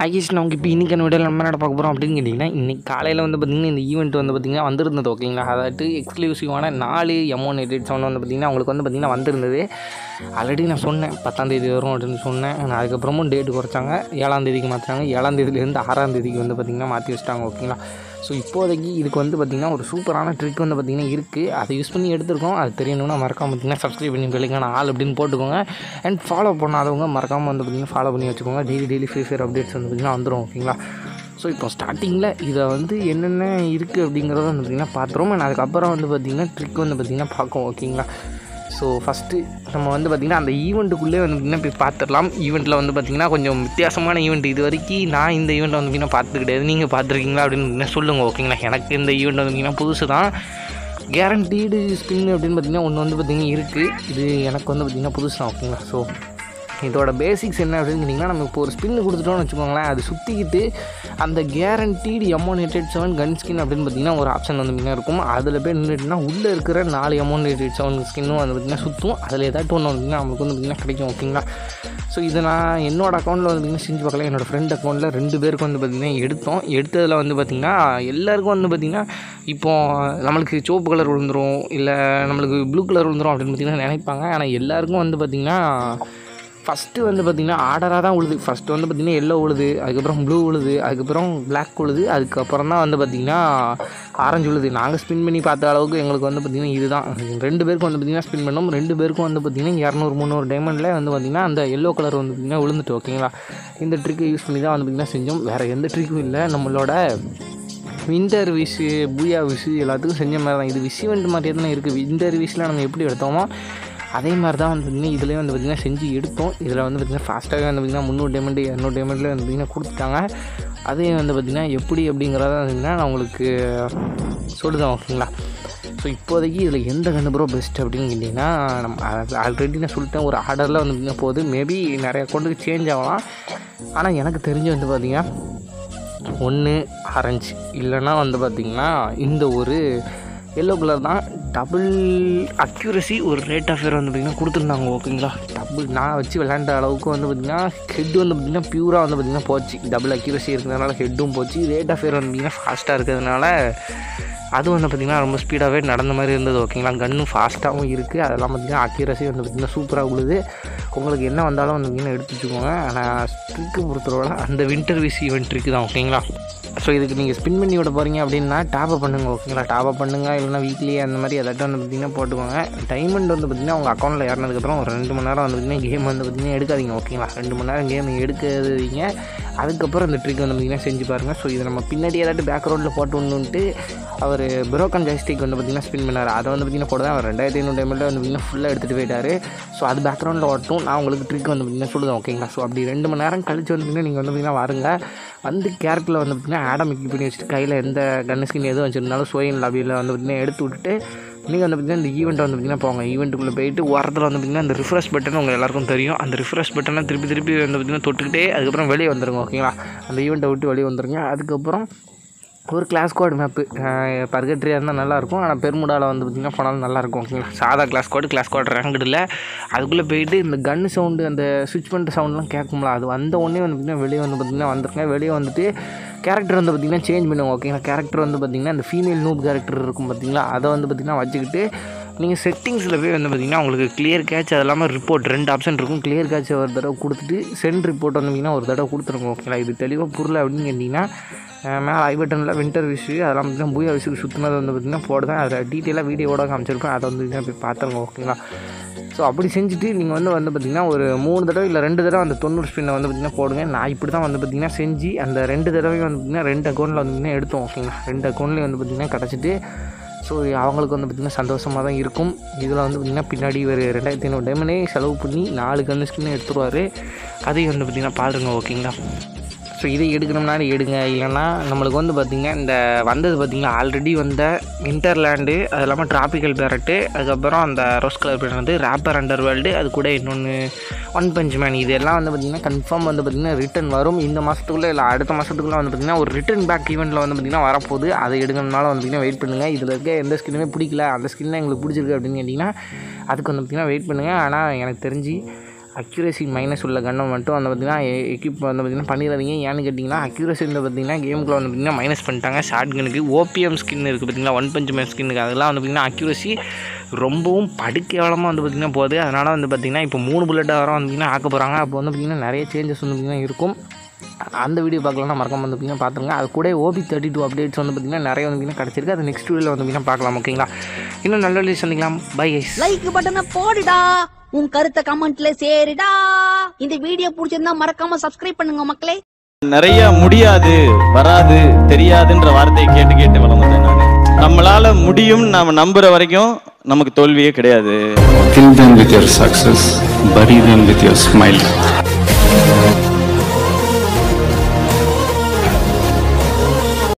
Hiace நமக்கு இப்போ இன்றைக்கான வீடியோ நம்ம என்ன பார்க்க போகிறோம் அப்படின்னு கேட்டிங்கன்னா இன்றைக்கி காலையில் வந்து பார்த்திங்கன்னா இந்த ஈவெண்ட் வந்து பார்த்திங்கன்னா வந்திருந்தது ஓகேங்களா அதாவது எக்ஸ்க்ளூசிவான நாலு எமௌண்ட் எடிட் சவுண்ட் வந்து பார்த்திங்கன்னா அவங்களுக்கு வந்து பார்த்திங்கன்னா வந்திருந்தது. ஆல்ரெடி நான் சொன்னேன் பத்தாந்தேதி வரும் அப்படின்னு சொன்னேன். நான் அதுக்கப்புறமும் டேட்டு குறைச்சாங்க. ஏழாம் தேதிக்கு மாற்றினாங்க ஏழாம் தேதியிலேருந்து ஆறாம் தேதிக்கு வந்து பார்த்திங்கன்னா மாற்றி வச்சிட்டாங்க ஓகேங்களா ஸோ இப்போதைக்கு இதுக்கு வந்து பார்த்திங்கன்னா ஒரு சூப்பரான ட்ரிக் வந்து பார்த்திங்கன்னா இருக்குது அதை யூஸ் பண்ணி எடுத்துருக்கோம். அது தெரியணும்னா மறக்காம பார்த்திங்கன்னா சப்ஸ்கிரைப் பண்ணி பெல்லுக்கான ஆள் அப்படின்னு போட்டுக்கோங்க. அண்ட் ஃபாலோ பண்ணாதவங்க மறக்காமல் வந்து பார்த்திங்கன்னா ஃபாலோ பண்ணி வச்சுக்கோங்க. Daily daily free fire updates வந்து பார்த்திங்கன்னா வந்துடும் ஓகேங்களா ஸோ இப்போ ஸ்டார்டிங்கில் இதை வந்து என்னென்ன இருக்குது அப்படிங்கிறத வந்து பார்த்திங்கன்னா பார்த்துருவோம் அண்ட் அதுக்கப்புறம் வந்து பார்த்திங்கன்னா ட்ரிக் வந்து பார்த்திங்கன்னா பார்க்கும் ஓகேங்களா ஸோ ஃபஸ்ட்டு நம்ம வந்து பார்த்திங்கன்னா அந்த ஈவெண்ட்டுக்குள்ளே வந்து பார்த்திங்கன்னா போய் பார்த்துடலாம். ஈவெண்ட்டில் வந்து பார்த்திங்கன்னா கொஞ்சம் வித்தியாசமான ஈவெண்ட் இது வரைக்கும் நான் இந்த ஈவெண்ட்டை வந்து பார்த்திங்கன்னா பார்த்து கிடையாது. நீங்கள் பார்த்துருக்கீங்களா அப்படின்னு பார்த்தீங்கன்னா சொல்லுங்கள் ஓகேங்களா எனக்கு இந்த ஈவெண்ட் வந்து பார்த்திங்கன்னா புதுசு தான் கேரண்டீடு ஸ்பின் அப்படின்னு பார்த்திங்கன்னா ஒன்று வந்து பார்த்திங்கன்னா இருக்குது இது எனக்கு வந்து பார்த்திங்கன்னா புதுசு தான் ஓகேங்களா ஸோ இதோட பேசிக்ஸ் என்ன அப்படின்னு கேட்டிங்கன்னா நம்ம இப்போ ஒரு ஸ்பின்னு கொடுத்துட்டோம்னு வச்சுக்கோங்களேன் அது சுற்றிக்கிட்டு அந்த guaranteed animated seven gun skin அப்படின்னு பார்த்தீங்கன்னா ஒரு ஆப்ஷன் வந்து பார்த்திங்கன்னா இருக்கும். அதில் போய் நின்றுட்டுனா உள்ளே இருக்கிற நாலு எமோனேட்டட் செவன் ஸ்கின்னும் வந்து பார்த்திங்கன்னா சுற்றும் அதில் ஏதாட்டும் ஒன்று வந்து நமக்கு வந்து பார்த்திங்கன்னா கிடைக்கும் ஓகேங்களா ஸோ இதை நான் என்னோட அக்கௌண்ட்டில் வந்து பார்த்திங்கன்னா செஞ்சு பார்க்கல. என்னோடய ஃப்ரெண்ட் அக்கௌண்ட்டில் ரெண்டு பேருக்கு வந்து பார்த்திங்கன்னா எடுத்தோம். எடுத்ததில் வந்து பார்த்திங்கன்னா எல்லாருக்கும் வந்து பார்த்திங்கன்னா இப்போது நம்மளுக்கு சிவப்பு கலர் விழுந்துரும் இல்லை நம்மளுக்கு ப்ளூ கலர் விழுந்துரும் அப்படின்னு பார்த்திங்கன்னா நினைப்பாங்க. ஆனால் எல்லாருக்கும் வந்து பார்த்திங்கன்னா ஃபஸ்ட்டு வந்து பார்த்திங்கன்னா ஆர்டராக தான் உழுது. ஃபஸ்ட்டு வந்து பார்த்திங்கன்னா எல்லோ உழுது அதுக்கப்புறம் ப்ளூ உழுது அதுக்கப்புறம் பிளாக் உழுது அதுக்கப்புறம் தான் வந்து பார்த்திங்கன்னா ஆரஞ்சு உழுது. நாங்கள் ஸ்பின் பண்ணி பார்த்த அளவுக்கு எங்களுக்கு வந்து பார்த்திங்கன்னா இதுதான். ரெண்டு பேருக்கும் வந்து பார்த்திங்கன்னா ஸ்பின் பண்ணோம். ரெண்டு பேருக்கும் வந்து பார்த்திங்கன்னா இரநூறு முந்நூறு டைமண்டில் வந்து பார்த்திங்கன்னா அந்த எல்லோ கலர் வந்து பார்த்திங்கன்னா விழுந்துட்டு ஓகேங்களா இந்த ட்ரிக்கை யூஸ் பண்ணி தான் வந்து பார்த்திங்கன்னா செஞ்சோம். வேறு எந்த ட்ரிக்கும் இல்லை. நம்மளோட விண்டர் விஷு பூயா விஷு எல்லாத்துக்கும் செஞ்ச மாதிரி தான் இது விஷ் இவெண்ட் மாதிரியே தானே இருக்குது விண்டர் விஷில் நம்ம எப்படி எடுத்தோமோ அதே மாதிரி தான் வந்து பார்த்திங்கன்னா இதுலேயே வந்து பார்த்திங்கன்னா செஞ்சு எடுத்தோம். இதில் வந்து பார்த்திங்கன்னா ஃபாஸ்ட்டாகவே வந்து பார்த்திங்கன்னா முந்நூறு டேமெண்ட் இரநூறு டைமண்டில் வந்து பார்த்திங்கன்னா கொடுத்துட்டாங்க. அதே வந்து பார்த்திங்கன்னா எப்படி அப்படிங்கிறத வந்து நான் உங்களுக்கு சொல்லுதான் ஓகேங்களா? ஸோ இப்போதைக்கு இதில் எந்த கண்டுபுறம் ப்ரோ பெஸ்ட் அப்படின்னு கேட்டிங்கன்னா நம்ம ஆல்ரெடி நான் சொல்லிட்டேன் ஒரு ஆர்டரில் வந்து பார்த்திங்கன்னா போகுது மேபி நிறைய அக்கௌண்ட்டுக்கு சேஞ்ச் ஆகலாம். ஆனால் எனக்கு தெரிஞ்சு வந்து பார்த்திங்கன்னா ஒன்று ஆரஞ்சு இல்லைன்னா வந்து பார்த்திங்கன்னா இந்த ஒரு எல்லோ கலர் தான் டபுள் அக்யூரசி ஒரு ரேட் ஆஃப் ஃபேர் வந்து பார்த்திங்கன்னா கொடுத்துருந்தாங்க ஓகேங்களா டபுள் நான் வச்சு விளையாண்ட அளவுக்கு வந்து பார்த்திங்கன்னா ஹெட் வந்து பார்த்திங்கன்னா பியூராக வந்து பார்த்திங்கன்னா போச்சு. டபுள் அக்யூரசி இருக்கிறதுனால ஹெட்டும் போச்சு. ரேட் ஆஃப் ஃபேர் வந்து பார்த்திங்கன்னா ஃபாஸ்ட்டாக இருக்கிறதுனால அது வந்து பார்த்திங்கன்னா ரொம்ப ஸ்பீடாகவே நடந்த மாதிரி இருந்தது ஓகேங்களா கன்னும் ஃபாஸ்ட்டாகவும் இருக்குது அதெல்லாம் பார்த்திங்கன்னா அக்யூரசி வந்து பார்த்திங்கன்னா சூப்பராக உழுது. உங்களுக்கு என்ன வந்தாலும் வந்து பார்த்திங்கன்னா எடுத்து வச்சுக்கோங்க. ஆனால் ஸ்ட்ரிக்கு பொறுத்தவரை அந்த வின்டர் விசி ஈவெண்ட் ட்ரிக்கு தான் ஓகேங்களா ஸோ இதுக்கு நீங்கள் ஸ்பின் பண்ணி விட போகிறீங்க அப்படின்னா டாப்அப் பண்ணுங்கள் ஓகேங்களா டாப்அப் பண்ணுங்கள் இல்லைனா வீக்லி அந்த மாதிரி ஏதாட்டும் வந்து பார்த்திங்கன்னா போட்டுக்கோங்க. டைமண்ட் வந்து பார்த்திங்கன்னா உங்கள் அக்கௌண்ட்டில் ஏறினதுக்கப்புறம் ஒரு ரெண்டு மணி நேரம் வந்து பார்த்திங்கன்னா கேம் வந்து பார்த்திங்கன்னா எடுக்காதீங்க ஓகேங்களா ரெண்டு மணி நேரம் கேம் எடுக்காதீங்க. அதுக்கப்புறம் அந்த ட்ரிக் வந்து பார்த்திங்கன்னா செஞ்சு பாருங்கள் ஸோ இதை நம்ம பின்னாடி ஏதாட்டும் பேக்ரவுண்டில் போட்டு ஒன்றுன்ட்டு அவர் புரோக்கன் ஜாய்ஸ்டிக் வந்து பார்த்திங்கன்னா ஸ்பின் பண்ணார். அதை வந்து பார்த்திங்கன்னா போட அவர் ரெண்டாயிரத்தி ஐநூறு டைமில் வந்து பார்த்திங்கன்னா ஃபுல்லாக எடுத்துகிட்டு போயிட்டார். ஸோ அது பேக்ரவுண்டில் ஓட்டும் நான் உங்களுக்கு ட்ரிக் வந்து பார்த்திங்கன்னா சொல்லுவேன் ஓகேங்களா ஸோ அப்படி ரெண்டு மணி நேரம் கழிச்சு வந்து பார்த்திங்கன்னா நீங்கள் வந்து பார்த்திங்கன்னா வாருங்க. வந்து கேரக்டரில் வந்து பார்த்திங்கன்னா ஆடம் எக்யூப் பண்ணி வச்சுட்டு கையில் எந்த கன் ஸ்கின் எதுவும் வச்சுருந்தாலும் சோயின் லாபியில் வந்து பார்த்திங்கன்னா எடுத்து விட்டுட்டு நீங்கள் வந்து பார்த்திங்கன்னா இந்த ஈவெண்ட்டை வந்து பார்த்திங்கன்னா போங்க. ஈவெண்ட்டுக்குள்ளே போயிட்டு ஓரத்தில் வந்து பார்த்திங்கன்னா அந்த ரிஃப்ரெஷ் பட்டன் உங்கள் எல்லாருக்கும் தெரியும். அந்த ரிஃப்ரெஷ் பட்டனை திருப்பி திருப்பி வந்து பார்த்திங்கன்னா தொட்டுக்கிட்டே அதுக்கப்புறம் வெளியே வந்துடுங்க ஓகேங்களா அந்த ஈவெண்ட்டை விட்டு வெளியே வந்துடுங்க அதுக்கப்புறம் ஒரு கிளாஸ் கோட் மேப்பு பர்கட்ரியாக இருந்தால் நல்லாயிருக்கும் ஆனால் பெருமுடாவில் வந்து பார்த்திங்கன்னா போனாலும் நல்லாயிருக்கும் ஓகேங்களா? சாதா class code class code ranked இல்லை அதுக்குள்ளே போயிட்டு இந்த கன் சவுண்டு அந்த சுவிட்ச் பண்ணுற சவுண்ட்லாம் கேட்கும்ல அது வந்த உடனே வந்து பார்த்திங்கன்னா வெளியே வந்து பார்த்திங்கன்னா வந்துருங்க வெளியே வந்துட்டு கேரக்டர் வந்து பார்த்திங்கன்னா சேஞ்ச் பண்ணுவோம் ஓகேங்களா? கேரக்டர் வந்து பார்த்திங்கன்னா அந்த ஃபீமேல் நூப் கேரக்டர் இருக்கும் பார்த்திங்களா அதை வந்து பார்த்திங்கன்னா வச்சுக்கிட்டு நீங்கள் செட்டிங்ஸில் போய் வந்து பார்த்திங்கன்னா உங்களுக்கு கிளியர் கேட்ச் அது இல்லாமல் ரிப்போர்ட் ரெண்டு ஆப்ஷன் இருக்கும். கிளியர் கேட்ச் ஒரு தடவை கொடுத்துட்டு சென்ட் ரிப்போர்ட் வந்து பார்த்திங்கன்னா ஒரு தடவை கொடுத்துருங்க ஓகேங்களா இது தெளிவாக புரியல அப்படின்னு கேட்டிங்கன்னா மேலே ஐ பட்டனில் வின்டர் விஷு அதெல்லாம் பார்த்திங்கன்னா பூயா விஷுக்கு சுற்றினது வந்து பார்த்திங்கன்னா போடுதான். அதில் டீட்டெயிலாக வீடியோவோட காமிச்சிருப்பேன். அதை வந்து போய் பார்த்துருங்க ஓகேங்களா ஸோ அப்படி செஞ்சுட்டு நீங்கள் வந்து வந்து பார்த்திங்கன்னா ஒரு மூணு தடவை இல்லை ரெண்டு தடவை அந்த தொண்ணூறு ஸ்பின்னை வந்து பார்த்திங்கன்னா போடுங்க. நான் இப்படி தான் வந்து பார்த்திங்கன்னா செஞ்சு அந்த ரெண்டு தடவையும் வந்து பார்த்திங்கன்னா ரெண்டு அக்கௌண்ட்டில் வந்து பார்த்திங்கன்னா எடுத்தோம் ஓகேங்களா ரெண்டு அக்கௌண்ட்லேயும் வந்து பார்த்திங்கன்னா கிடச்சிட்டு ஸோ அவங்களுக்கு வந்து பார்த்திங்கன்னா சந்தோஷமாக தான் இருக்கும். இதில் வந்து பார்த்திங்கன்னா பின்னாடி ஒரு ரெண்டாயிரத்தி ஐநூறு டைமண்டே செலவு பண்ணி நாலு கன்று ஸ்கின்னு எடுத்துருவார். அதையும் வந்து பார்த்திங்கன்னா பாருங்க ஓகேங்களா ஸோ இதை எடுக்கணும்னாலும் எடுங்க. இல்லைன்னா நம்மளுக்கு வந்து பார்த்திங்கன்னா இந்த வந்தது பார்த்திங்கன்னா ஆல்ரெடி வந்த இன்டர்லேண்டு அது இல்லாமல் ட்ராபிக்கல் பேரட்டு அதுக்கப்புறம் அந்த ரோஸ் கலர் பேரட் வந்து ரேப்பர் அண்டர் வேர்ல்டு அது கூட இன்னொன்று ஒன் பஞ்ச் மேன் இதெல்லாம் வந்து பார்த்திங்கன்னா கன்ஃபார்ம் வந்து பார்த்திங்கன்னா ரிட்டன் வரும். இந்த மாதத்துக்குள்ளே இல்லை அடுத்த மாதத்துக்குள்ளே வந்து பார்த்திங்கன்னா ஒரு ரிட்டன் பேக் ஈவெண்ட்டில் வந்து பார்த்திங்கன்னா வரப்போகுது. அதை எடுக்கணும்னாலும் வந்து பார்த்திங்கன்னா வெயிட் பண்ணுங்கள் இதில் இருக்க எந்த ஸ்கின்னுமே பிடிக்கல. அந்த ஸ்கின் எங்களுக்கு பிடிச்சிருக்கு அப்படின்னு கேட்டிங்கன்னா அதுக்கு வந்து பார்த்திங்கன்னா வெயிட் பண்ணுங்கள் ஆனால் எனக்கு தெரிஞ்சு அக்யூரசி மைனஸ் உள்ள கன்னை மட்டும் வந்து பார்த்திங்கன்னா எக்யூப் வந்து பார்த்திங்கன்னா பண்ணிடாதீங்க ஏன்னு கேட்டிங்கன்னா அக்யூரசியில் வந்து பார்த்திங்கன்னா கேமுக்குள்ள வந்து பார்த்திங்கன்னா மைனஸ் பண்ணிட்டாங்க ஷார்ட் கனுக்கு ஓபிஎம் ஸ்கின் இருக்குது பார்த்திங்களா ஒன் பஞ்ச் மேன் ஸ்கின்னுக்கு அதெல்லாம் வந்து பார்த்திங்கன்னா அக்யூரசி ரொம்பவும் படுக்கேவலமாக வந்து பார்த்திங்கன்னா போகுது அதனால் வந்து பார்த்திங்கன்னா இப்போ மூணு புல்லட்டாக வர வந்து ஆக்க போகிறாங்க அப்போ வந்து பார்த்திங்கன்னா நிறைய சேஞ்சஸ் வந்து பார்த்திங்கன்னா இருக்கும் அந்த வீடியோ பார்க்கலாம் மறக்காம வந்து பார்த்திங்கன்னா பார்த்துருங்க அது கூட ஓபி தேர்ட்டி டூ அப்டேட்ஸ் வந்து பார்த்திங்கன்னா நிறைய வந்து கிடச்சிருக்கு அது நெக்ஸ்ட் வீடியோவில் வந்து பார்த்திங்கன்னா பார்க்கலாம் ஓகேங்களா இன்னும் நல்ல வீடியோ சந்திக்கலாம் பை லைக் பட்டனை போடுடா உன் கருத்தை கமெண்ட்ல சேருடா. இந்த வீடியோ பிடிச்சிருந்தா மறக்காம சப்ஸ்கிரைப் பண்ணுங்க மக்களே. நிறைய முடியாது வராது தெரியாதுன்ற வார்த்தையை கேட்டு கேட்டு வளர்ந்தேன் நான். நம்மளால முடியும் நாம நம்புற வரைக்கும் நமக்கு தோல்வியே கிடையாது.